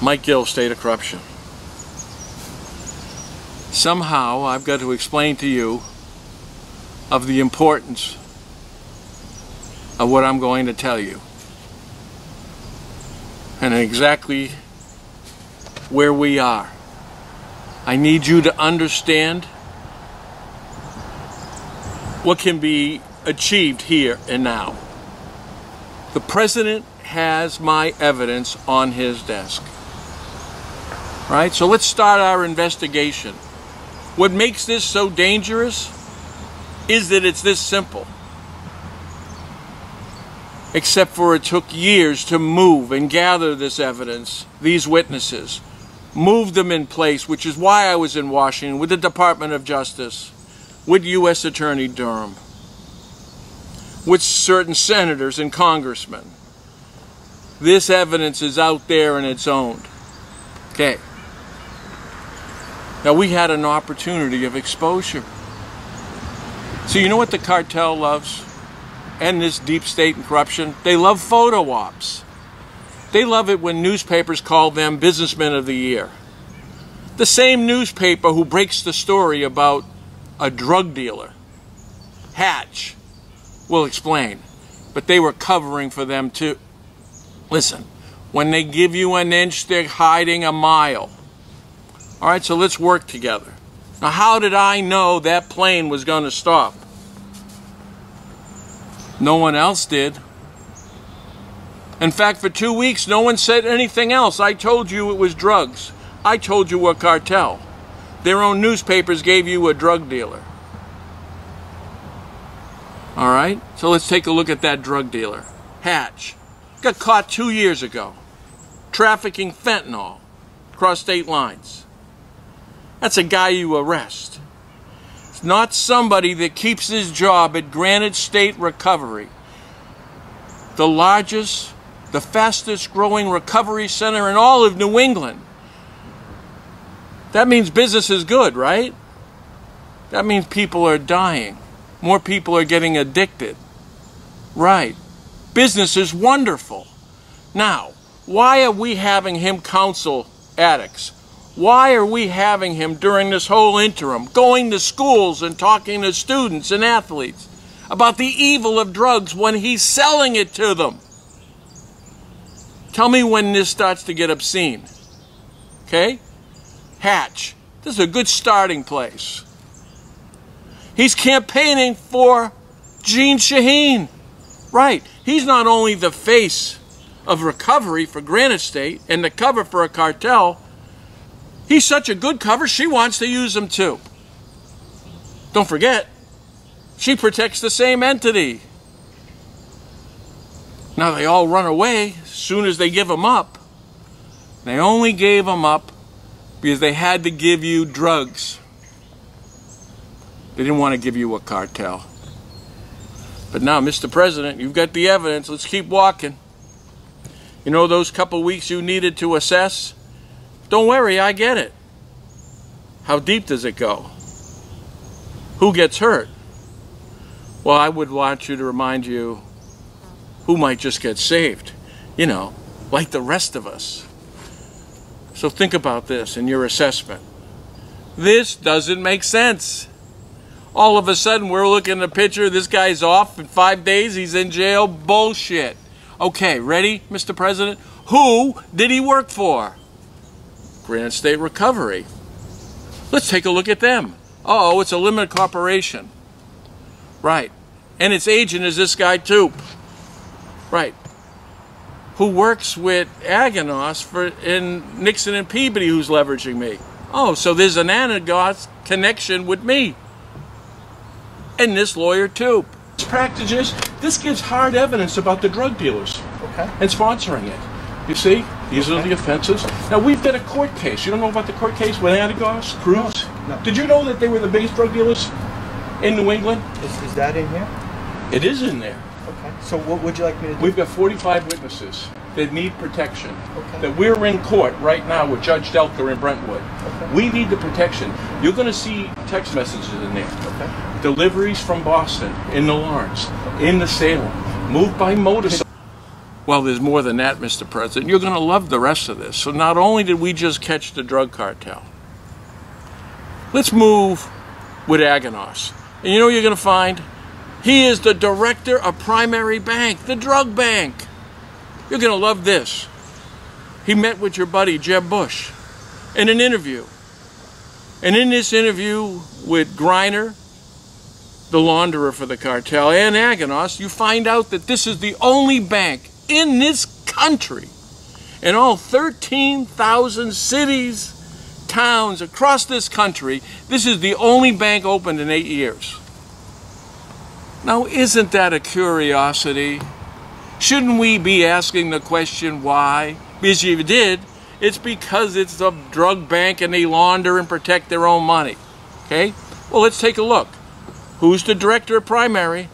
Mike Gill, State of Corruption. Somehow I've got to explain to you of the importance of what I'm going to tell you and exactly where we are. I need you to understand what can be achieved here and now. The president has my evidence on his desk. Right? So let's start our investigation. What makes this so dangerous is that it's this simple. Except for it took years to move and gather this evidence, these witnesses, move them in place, which is why I was in Washington with the Department of Justice, with U.S. Attorney Durham, with certain senators and congressmen. This evidence is out there and it's owned. Okay. Now we had an opportunity of exposure. So you know what the cartel loves? And this deep state and corruption? They love photo ops. They love it when newspapers call them businessmen of the year. The same newspaper who breaks the story about a drug dealer, Hatch, will explain. But they were covering for them too. Listen, when they give you an inch, they're hiding a mile. All right, so let's work together. Now, how did I know that plane was going to stop? No one else did. In fact, for two weeks, no one said anything else. I told you it was drugs. I told you a cartel. Their own newspapers gave you a drug dealer. All right, so let's take a look at that drug dealer. Hatch. Got caught two years ago. Trafficking fentanyl across state lines. That's a guy you arrest. It's not somebody that keeps his job at Granite State Recovery, the largest, the fastest growing recovery center in all of New England. That means business is good, right? That means people are dying. More people are getting addicted. Right. Business is wonderful. Now, why are we having him counsel addicts? Why are we having him during this whole interim going to schools and talking to students and athletes about the evil of drugs when he's selling it to them? Tell me when this starts to get obscene. Okay? Hatch. This is a good starting place. He's campaigning for Jeanne Shaheen. Right. He's not only the face of recovery for Granite State and the cover for a cartel, He's such a good cover, she wants to use him too. Don't forget, she protects the same entity. Now they all run away as soon as they give him up. They only gave him up because they had to give you drugs. They didn't want to give you a cartel. But now, Mr. President, you've got the evidence. Let's keep walking. You know those couple weeks you needed to assess? Don't worry, I get it. How deep does it go? Who gets hurt? Well, I would want you to remind you who might just get saved, you know, like the rest of us. So think about this in your assessment. This doesn't make sense. All of a sudden, we're looking at a picture, this guy's off in five days, he's in jail. Bullshit. Okay, ready, Mr. President? Who did he work for? Granite State Recovery. Let's take a look at them. Oh, it's a limited corporation. Right. And its agent is this guy, too. Right. Who works with Anagnost for in Nixon and Peabody who's leveraging me. Oh, so there's an Anagnost connection with me. And this lawyer, too. Practices, this gives hard evidence about the drug dealers. Okay. And sponsoring it. You see, these are the offenses. Now we've got a court case. You don't know about the court case with Anagnost, Cruz? No. Did you know that they were the biggest drug dealers in New England? Is, is that in here? It is in there. Okay. So what would you like me to do? We've got 45 witnesses that need protection. Okay. That we're in court right now with Judge Delker in Brentwood. Okay. We need the protection. You're going to see text messages in there. Okay. Deliveries from Boston, in the Lawrence, in the Salem, moved by motorcycle. Well, there's more than that, Mr. President. You're going to love the rest of this. So not only did we just catch the drug cartel, let's move with Anagnost. And you know you're going to find? He is the director of Primary Bank, the drug bank. You're going to love this. He met with your buddy, Jeb Bush, in an interview. And in this interview with Greiner, the launderer for the cartel, and Anagnost, you find out that this is the only bank in this country, in all 13,000 cities, towns across this country, this is the only bank opened in eight years. Now, isn't that a curiosity? Shouldn't we be asking the question why? Because if you did, it's because it's a drug bank and they launder and protect their own money. Okay? Well, let's take a look. Who's the director of primary?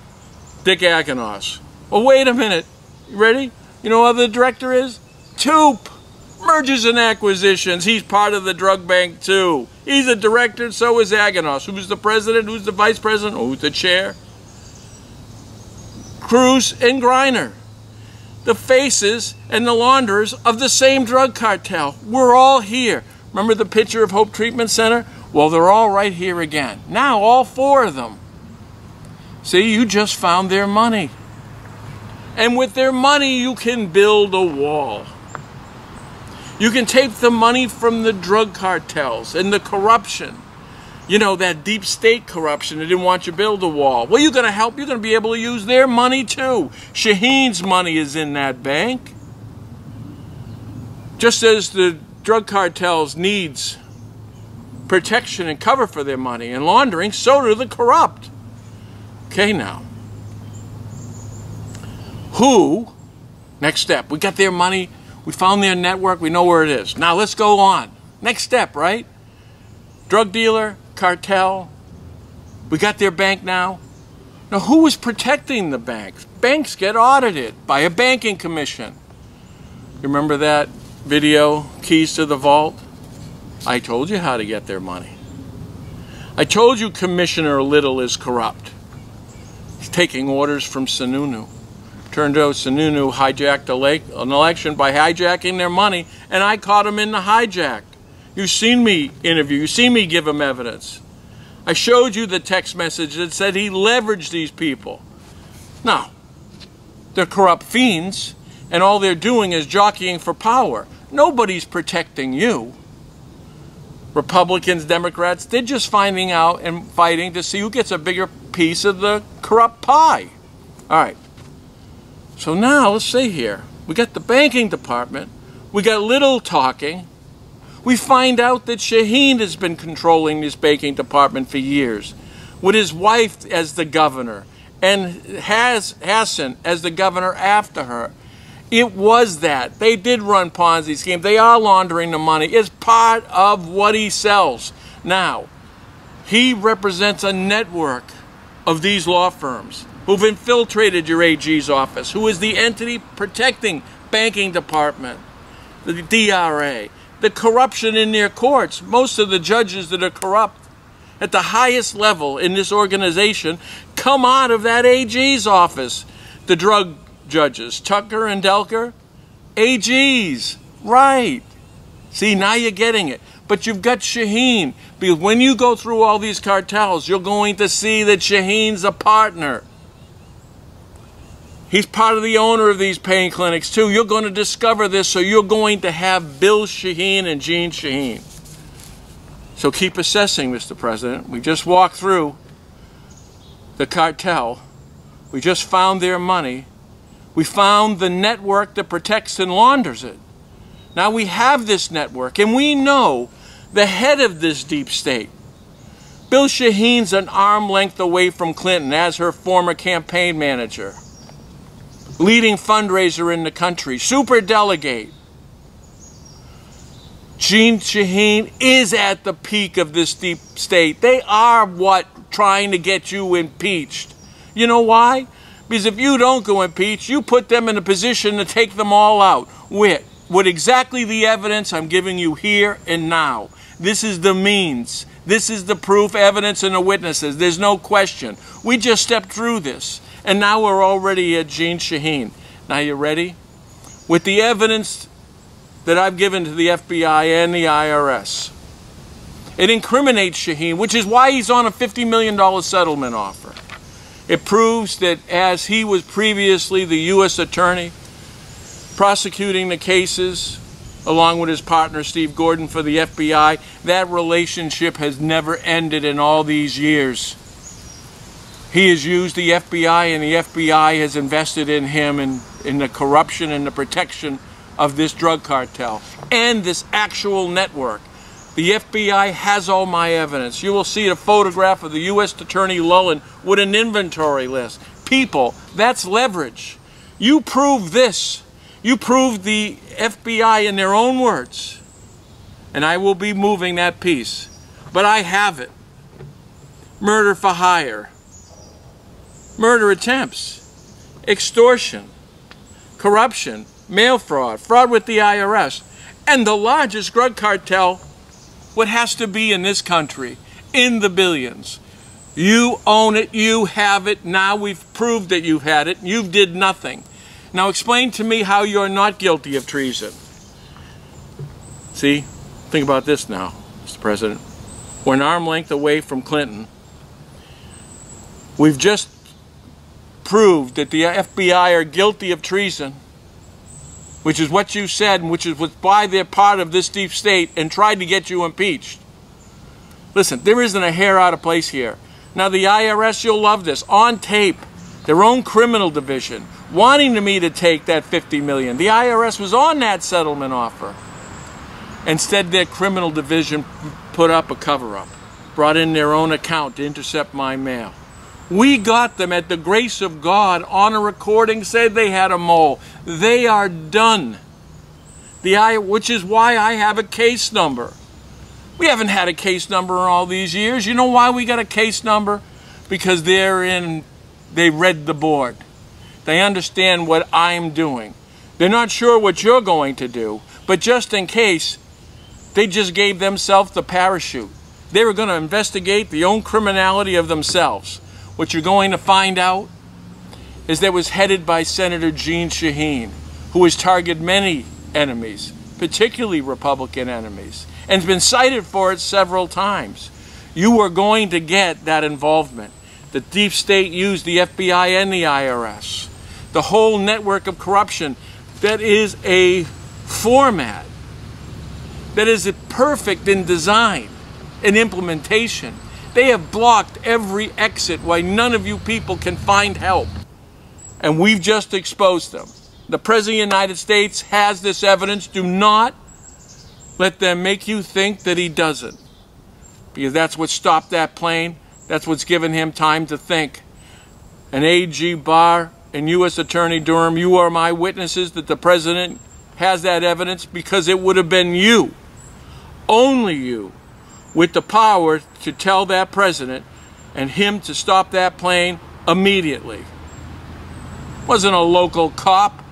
Dick Anagnost. Well, wait a minute. You ready? You know who the director is? Toop. Mergers and acquisitions. He's part of the drug bank too. He's a director, so is Anagnost. Who's the president? Who's the vice president? Who's the chair? Cruz and Greiner. The faces and the launderers of the same drug cartel. We're all here. Remember the picture of Hope Treatment Center? Well, they're all right here again. Now, all four of them. See, you just found their money. And with their money, you can build a wall. You can take the money from the drug cartels and the corruption. You know, that deep state corruption that didn't want you to build a wall. Well, you're going to help. You're going to be able to use their money too. Shaheen's money is in that bank. Just as the drug cartels needs protection and cover for their money and laundering, so do the corrupt. Okay, now. Who, next step, we got their money, we found their network, we know where it is. Now let's go on. Next step, right? Drug dealer, cartel, we got their bank now. Now, who was protecting the banks? Banks get audited by a banking commission. You remember that video, Keys to the Vault? I told you how to get their money. I told you Commissioner Little is corrupt. He's taking orders from Sununu. Turned out Sununu hijacked lake an election by hijacking their money, and I caught him in the hijack. You've seen me interview, you've seen me give him evidence. I showed you the text message that said he leveraged these people. Now, they're corrupt fiends, and all they're doing is jockeying for power. Nobody's protecting you. Republicans, Democrats, they're just finding out and fighting to see who gets a bigger piece of the corrupt pie. All right. So now let's see here. We got the banking department. We got little talking. We find out that Shaheen has been controlling this banking department for years, with his wife as the governor, and has Hassan as the governor after her. It was that. They did run Ponzi scheme. They are laundering the money. It's part of what he sells. Now, he represents a network of these law firms who've infiltrated your AG's office, who is the entity protecting banking department, the DRA, the corruption in their courts. Most of the judges that are corrupt at the highest level in this organization come out of that AG's office. The drug judges, Tucker and Delker, AGs, right. See, now you're getting it. But you've got Shaheen, because when you go through all these cartels, you're going to see that Shaheen's a partner. He's part of the owner of these pain clinics too. You're going to discover this, so you're going to have Bill Shaheen and Jeanne Shaheen. So keep assessing, Mr. President. We just walked through the cartel. We just found their money. We found the network that protects and launders it. Now we have this network, and we know the head of this deep state. Bill Shaheen's an arm length away from Clinton as her former campaign manager leading fundraiser in the country, super delegate. Jeanne Shaheen is at the peak of this deep state. They are what trying to get you impeached. You know why? Because if you don't go impeach, you put them in a position to take them all out with, with exactly the evidence I'm giving you here and now. This is the means. This is the proof, evidence, and the witnesses. There's no question. We just stepped through this. And now we're already at Jeanne Shaheen. Now you ready? with the evidence that I've given to the FBI and the IRS. It incriminates Shaheen, which is why he's on a $50 million settlement offer. It proves that as he was previously the U.S. Attorney prosecuting the cases, along with his partner Steve Gordon for the FBI, that relationship has never ended in all these years. He has used the FBI, and the FBI has invested in him and in the corruption and the protection of this drug cartel and this actual network. The FBI has all my evidence. You will see a photograph of the U.S. Attorney Lullen with an inventory list. People, that's leverage. You prove this. You prove the FBI in their own words. And I will be moving that piece. But I have it. Murder for hire. Murder attempts. Extortion. Corruption. Mail fraud. Fraud with the IRS. And the largest drug cartel what has to be in this country in the billions. You own it, you have it, now we've proved that you've had it, you did nothing. Now explain to me how you're not guilty of treason. See, think about this now, Mr. President. We're an arm length away from Clinton. We've just proved that the FBI are guilty of treason which is what you said and which is why they're part of this deep state and tried to get you impeached. Listen, there isn't a hair out of place here. Now, the IRS, you'll love this, on tape, their own criminal division, wanting me to take that 50 million. The IRS was on that settlement offer. Instead, their criminal division put up a cover up, brought in their own account to intercept my mail. We got them at the grace of God on a recording, said they had a mole. They are done. The I, which is why I have a case number. We haven't had a case number in all these years. You know why we got a case number? Because they're in, they read the board. They understand what I'm doing. They're not sure what you're going to do, but just in case, they just gave themselves the parachute. They were going to investigate the own criminality of themselves. What you're going to find out is that was headed by Senator Jeanne Shaheen, who has targeted many enemies, particularly Republican enemies, and has been cited for it several times. You are going to get that involvement. The deep state used the FBI and the IRS. The whole network of corruption that is a format that is perfect in design and implementation they have blocked every exit why none of you people can find help. And we've just exposed them. The President of the United States has this evidence. Do not let them make you think that he doesn't. Because that's what stopped that plane. That's what's given him time to think. And A.G. Barr and U.S. Attorney Durham, you are my witnesses that the President has that evidence because it would have been you, only you, with the power to tell that president and him to stop that plane immediately. Wasn't a local cop,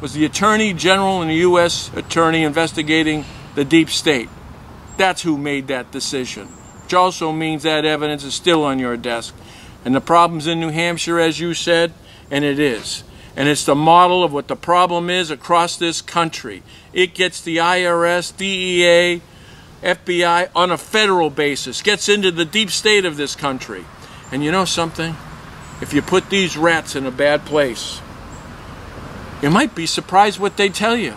was the Attorney General and the U.S. Attorney investigating the deep state. That's who made that decision. Which also means that evidence is still on your desk. And the problem's in New Hampshire, as you said, and it is. And it's the model of what the problem is across this country. It gets the IRS, DEA, FBI on a federal basis, gets into the deep state of this country. And you know something? If you put these rats in a bad place, you might be surprised what they tell you.